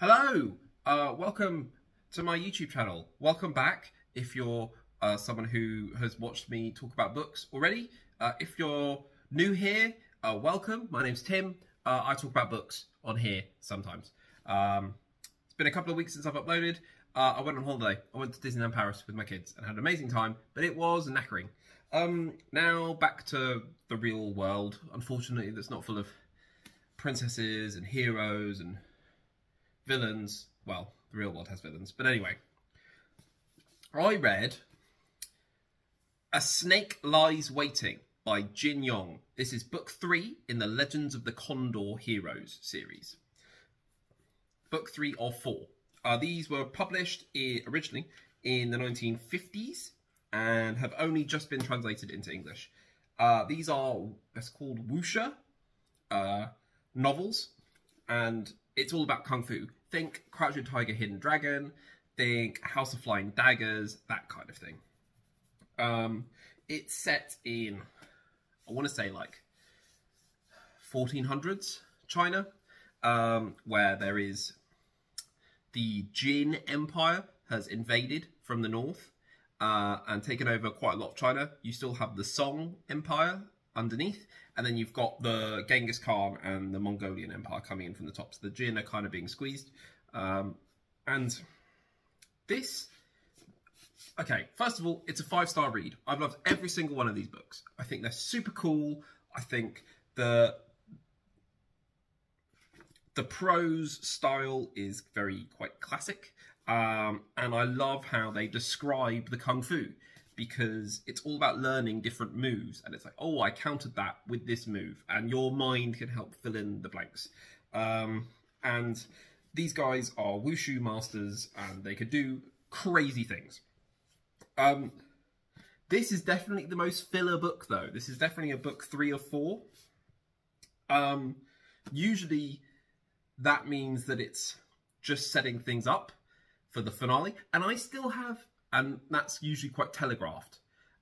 Hello, uh, welcome to my YouTube channel. Welcome back if you're uh, someone who has watched me talk about books already. Uh, if you're new here, uh, welcome. My name's Tim. Uh, I talk about books on here sometimes. Um, it's been a couple of weeks since I've uploaded. Uh, I went on holiday. I went to Disneyland Paris with my kids and had an amazing time, but it was knackering. Um, now back to the real world. Unfortunately, that's not full of princesses and heroes and villains. Well, the real world has villains. But anyway, I read A Snake Lies Waiting by Jin Yong. This is book three in the Legends of the Condor Heroes series. Book three or four. Uh, these were published in, originally in the 1950s and have only just been translated into English. Uh, these are, it's called wuxia uh, novels, and it's all about kung fu. Think Crouching Tiger, Hidden Dragon, think House of Flying Daggers, that kind of thing. Um, it's set in, I want to say like 1400s China, um, where there is the Jin Empire has invaded from the north uh, and taken over quite a lot of China. You still have the Song Empire underneath, and then you've got the Genghis Khan and the Mongolian Empire coming in from the top. So the Jin are kind of being squeezed. Um, and this, okay, first of all, it's a five-star read. I've loved every single one of these books. I think they're super cool. I think the the prose style is very quite classic. Um, and I love how they describe the kung fu because it's all about learning different moves. And it's like, oh, I countered that with this move. And your mind can help fill in the blanks. Um, and these guys are wushu masters and they could do crazy things. Um, this is definitely the most filler book, though. This is definitely a book three or four. Um, usually that means that it's just setting things up for the finale. And I still have, and that's usually quite telegraphed.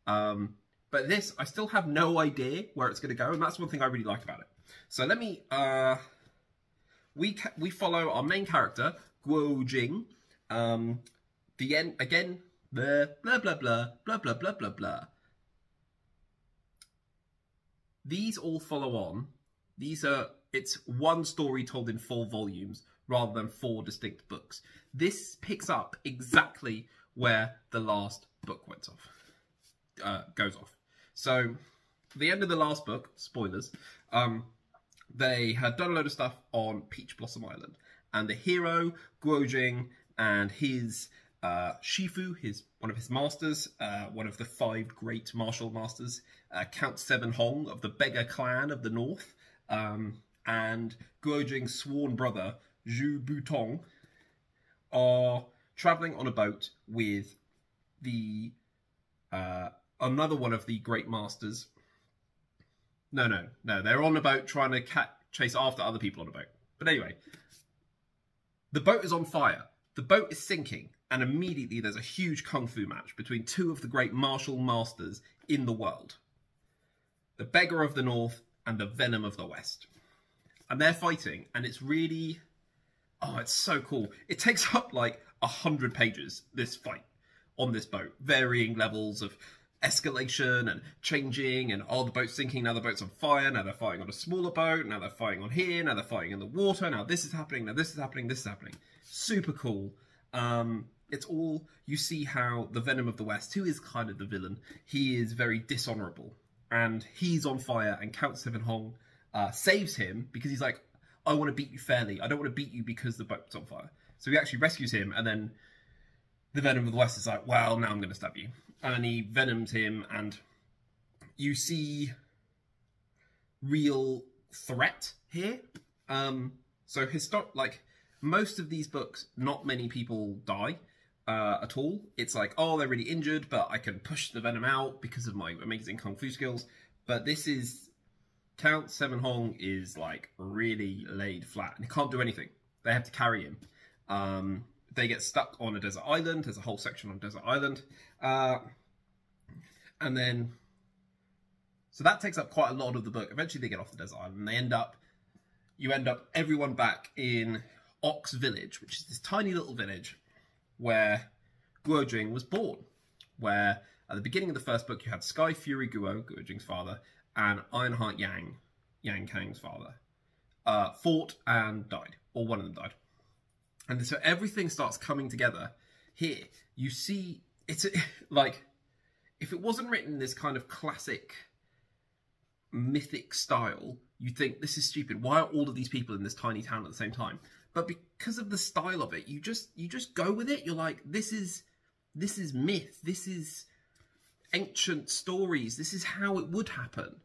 Um, but this, I still have no idea where it's going to go, and that's one thing I really like about it. So let me, uh, we we follow our main character, Guo Jing. Um, the end, again, the blah, blah, blah, blah, blah, blah, blah, blah. These all follow on. These are, it's one story told in four volumes rather than four distinct books. This picks up exactly where the last book went off, uh, goes off. So, the end of the last book, spoilers, um, they had done a load of stuff on Peach Blossom Island, and the hero Guo Jing and his uh, Shifu, his one of his masters, uh, one of the five great martial masters, uh, Count Seven Hong of the Beggar clan of the north, um, and Guo Jing's sworn brother Zhou Botong are traveling on a boat with the uh, another one of the great masters. No, no, no. They're on a boat trying to cat chase after other people on a boat. But anyway, the boat is on fire. The boat is sinking, and immediately there's a huge kung fu match between two of the great martial masters in the world the Beggar of the North and the Venom of the West. And they're fighting, and it's really Oh, it's so cool. It takes up like a hundred pages, this fight on this boat. Varying levels of escalation and changing and oh the boat's sinking, now the boat's on fire, now they're fighting on a smaller boat, now they're fighting on here, now they're fighting in the water, now this is happening, now this is happening, this is happening. Super cool. Um, it's all, you see how the Venom of the West, who is kind of the villain, he is very dishonourable. And he's on fire and Count Seven Hong uh, saves him because he's like, I want to beat you fairly. I don't want to beat you because the boat's on fire. So he actually rescues him, and then the Venom of the West is like, well, now I'm going to stab you. And he venoms him, and you see real threat here. Um, so historic, like most of these books, not many people die uh, at all. It's like, oh, they're really injured, but I can push the venom out because of my amazing kung fu skills. But this is Count Seven Hong is like really laid flat and he can't do anything. They have to carry him. Um, they get stuck on a desert island. There's a whole section on desert island. Uh, and then, so that takes up quite a lot of the book. Eventually they get off the desert island and they end up, you end up everyone back in Ox Village, which is this tiny little village where Guo Jing was born. Where at the beginning of the first book you had Sky Fury Guo, Guo Jing's father, and Ironheart Yang, Yang Kang's father, uh, fought and died, or one of them died. And so everything starts coming together. Here, you see, it's a, like, if it wasn't written in this kind of classic mythic style, you'd think this is stupid. Why are all of these people in this tiny town at the same time? But because of the style of it, you just you just go with it. You're like, this is this is myth. This is ancient stories. This is how it would happen.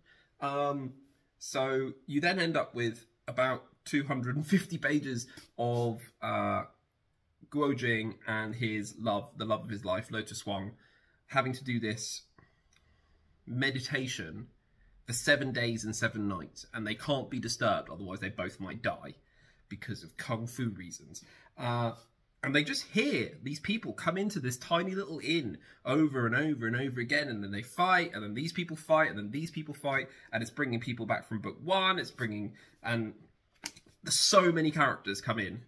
Um, so you then end up with about 250 pages of uh, Guo Jing and his love, the love of his life, Lotus Huang, having to do this meditation for seven days and seven nights, and they can't be disturbed, otherwise they both might die because of kung fu reasons. Uh, and they just hear these people come into this tiny little inn over and over and over again, and then they fight, and then these people fight, and then these people fight, and it's bringing people back from book one. It's bringing and so many characters come in,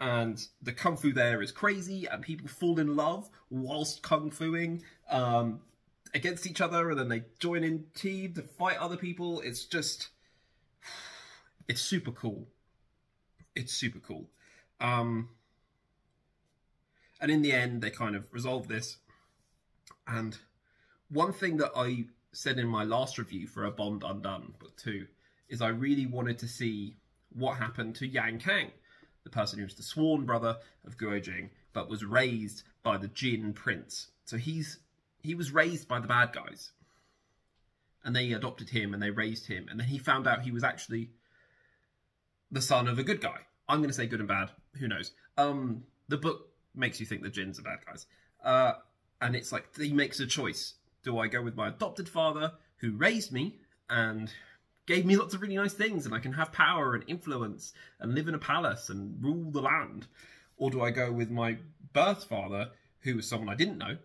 and the kung fu there is crazy, and people fall in love whilst kung fuing um, against each other, and then they join in team to fight other people. It's just, it's super cool. It's super cool. Um, and in the end, they kind of resolve this. And one thing that I said in my last review for A Bond Undone, book two, is I really wanted to see what happened to Yang Kang, the person who was the sworn brother of Guo Jing, but was raised by the Jin prince. So he's he was raised by the bad guys. And they adopted him and they raised him. And then he found out he was actually the son of a good guy. I'm going to say good and bad. Who knows? Um, the book makes you think the Jins are bad guys. Uh, and it's like he makes a choice. Do I go with my adopted father who raised me and gave me lots of really nice things and I can have power and influence and live in a palace and rule the land? Or do I go with my birth father who was someone I didn't know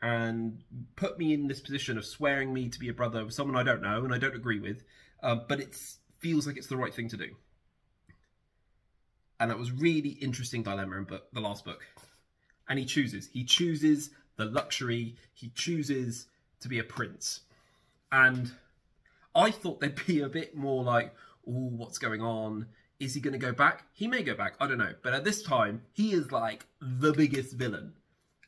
and put me in this position of swearing me to be a brother of someone I don't know and I don't agree with, uh, but it feels like it's the right thing to do. And that was really interesting dilemma in book, the last book. And he chooses. He chooses the luxury. He chooses to be a prince. And I thought they'd be a bit more like, oh, what's going on? Is he going to go back? He may go back. I don't know. But at this time, he is like the biggest villain.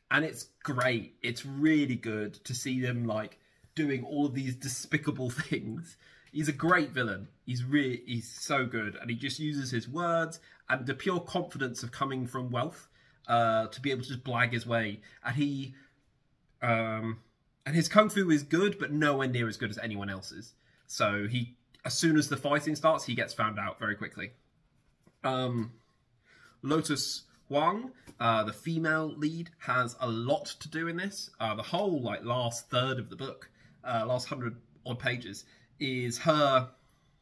And it's great. It's really good to see them like doing all of these despicable things. He's a great villain. He's really he's so good, and he just uses his words and the pure confidence of coming from wealth uh, to be able to just blag his way. And he, um, and his kung fu is good, but nowhere near as good as anyone else's. So he, as soon as the fighting starts, he gets found out very quickly. Um, Lotus Huang, uh, the female lead, has a lot to do in this. Uh, the whole like last third of the book, uh, last hundred odd pages, is her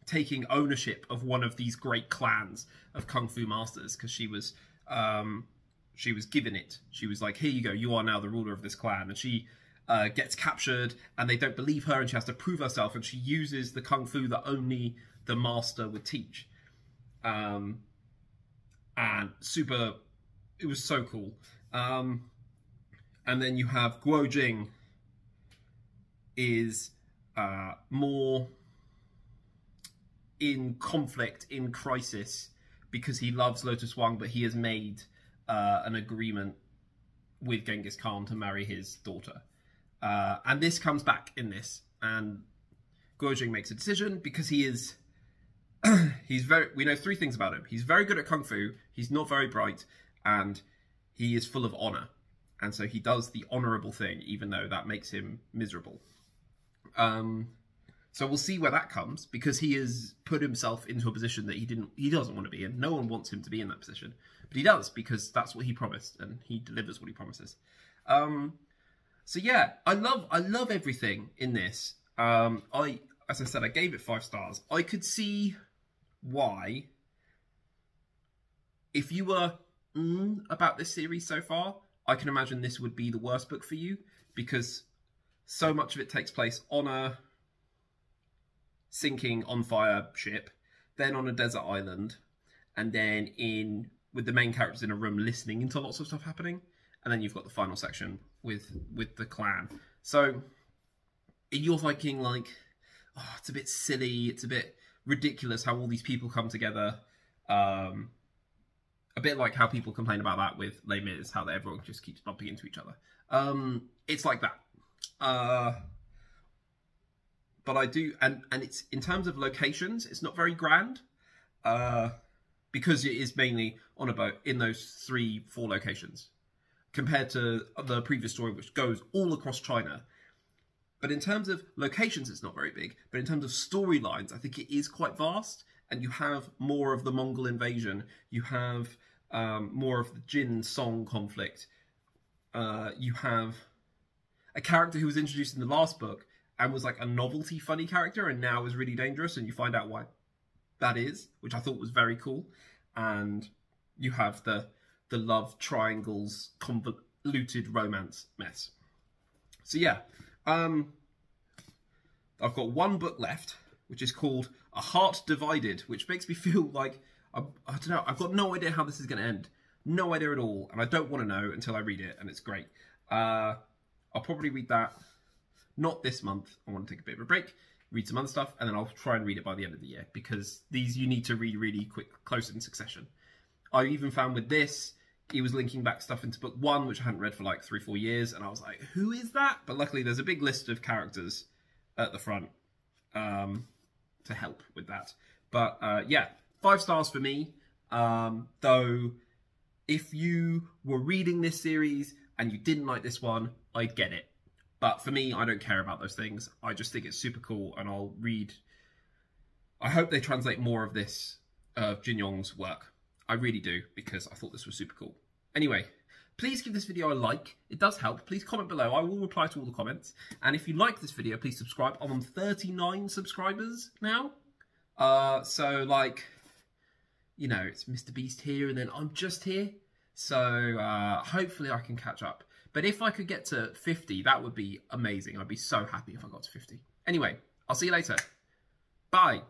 taking ownership of one of these great clans of kung fu masters because she was um, she was given it. She was like, "Here you go. You are now the ruler of this clan." And she uh, gets captured, and they don't believe her, and she has to prove herself. And she uses the kung fu that only the master would teach. Um, and super, it was so cool. Um, and then you have Guo Jing is uh, more in conflict, in crisis, because he loves Lotus Huang, but he has made uh, an agreement with Genghis Khan to marry his daughter. Uh, and this comes back in this, and Guo Jing makes a decision because he is. he's very. We know three things about him. He's very good at kung fu. He's not very bright, and he is full of honor. And so he does the honorable thing, even though that makes him miserable. Um, so we'll see where that comes because he has put himself into a position that he didn't he doesn't want to be in. No one wants him to be in that position. But he does because that's what he promised and he delivers what he promises. Um so yeah, I love I love everything in this. Um I as I said I gave it 5 stars. I could see why if you were mm, about this series so far, I can imagine this would be the worst book for you because so much of it takes place on a sinking on fire ship, then on a desert island, and then in with the main characters in a room listening into lots of stuff happening, and then you've got the final section with with the clan. So you're thinking like, oh, it's a bit silly, it's a bit ridiculous how all these people come together. Um, a bit like how people complain about that with Les Mis, how everyone just keeps bumping into each other. Um, it's like that. Uh, but I do, and and it's in terms of locations, it's not very grand, uh, because it is mainly on a boat in those three, four locations, compared to the previous story, which goes all across China. But in terms of locations, it's not very big. But in terms of storylines, I think it is quite vast. And you have more of the Mongol invasion. You have um, more of the Jin Song conflict. Uh, you have a character who was introduced in the last book and was like a novelty funny character and now is really dangerous and you find out why that is which i thought was very cool and you have the the love triangles convoluted romance mess so yeah um i've got one book left which is called a heart divided which makes me feel like i, I don't know i've got no idea how this is going to end no idea at all and i don't want to know until i read it and it's great uh i'll probably read that not this month. I want to take a bit of a break, read some other stuff, and then I'll try and read it by the end of the year because these you need to read really quick, close in succession. I even found with this, he was linking back stuff into book one, which I hadn't read for like three, four years, and I was like, who is that? But luckily, there's a big list of characters at the front um, to help with that. But uh, yeah, five stars for me. Um, though, if you were reading this series and you didn't like this one, I'd get it. But for me, I don't care about those things. I just think it's super cool, and I'll read. I hope they translate more of this of uh, Jin Yong's work. I really do because I thought this was super cool. Anyway, please give this video a like. It does help. Please comment below. I will reply to all the comments. And if you like this video, please subscribe. I'm on 39 subscribers now. Uh, so like, you know, it's Mr. Beast here and then I'm just here. So uh, hopefully I can catch up. But if I could get to 50, that would be amazing. I'd be so happy if I got to 50. Anyway, I'll see you later. Bye.